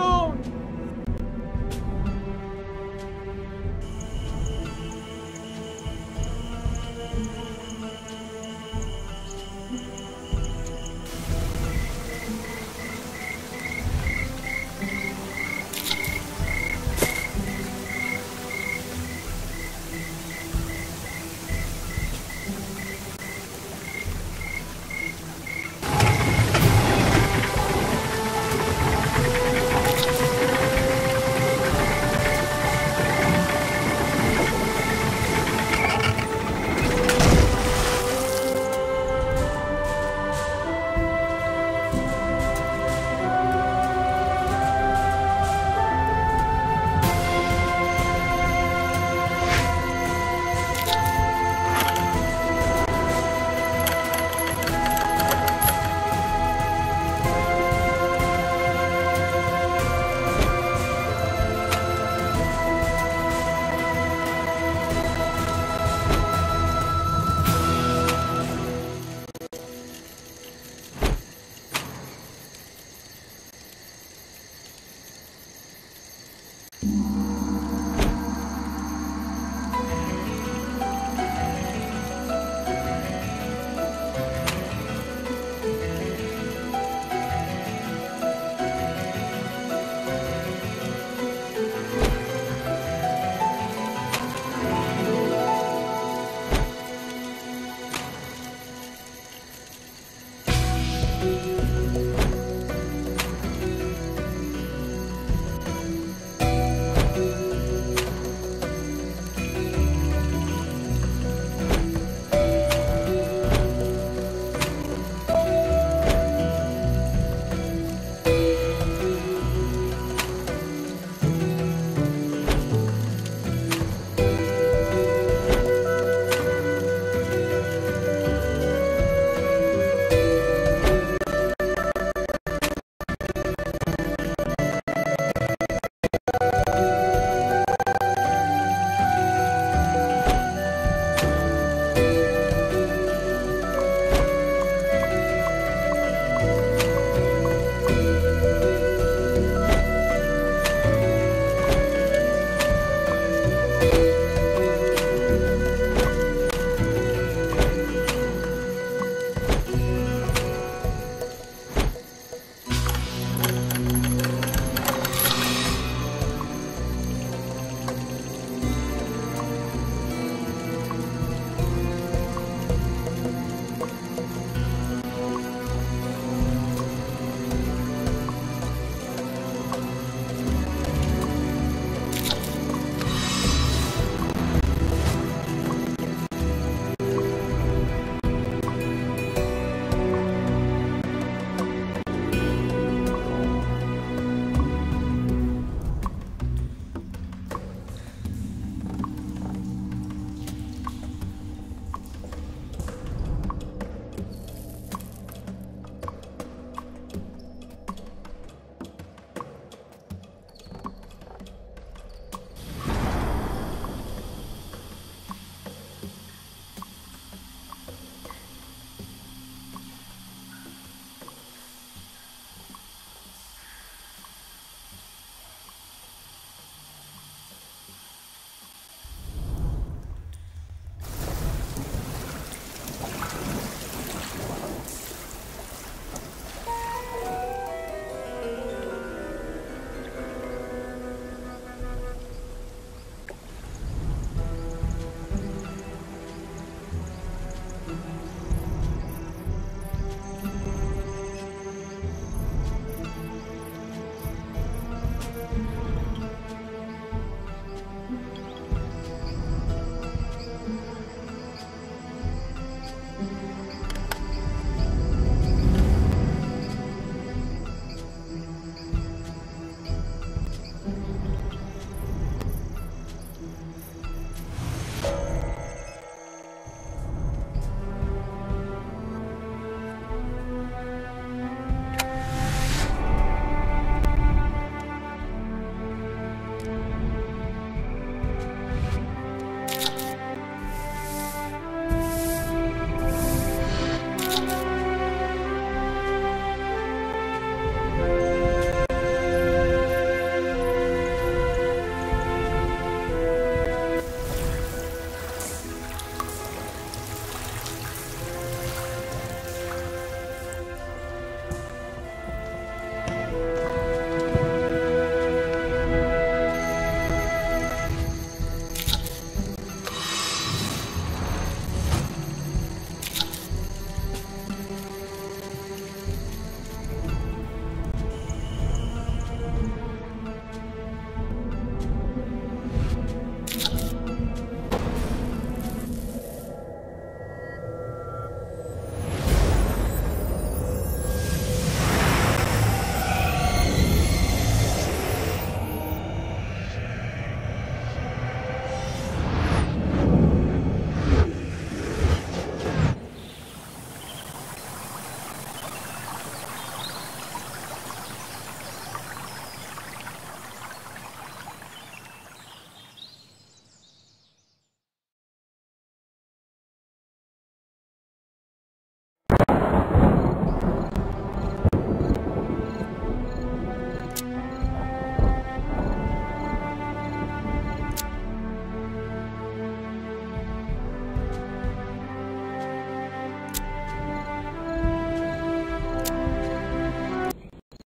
go!